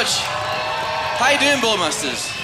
much. How you doing, Bullmasters?